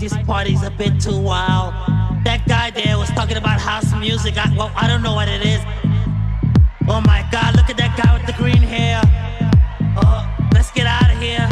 this party's a bit too wild. That guy there was talking about house music. I, well, I don't know what it is. Oh my God, look at that guy with the green hair. Oh, let's get out of here.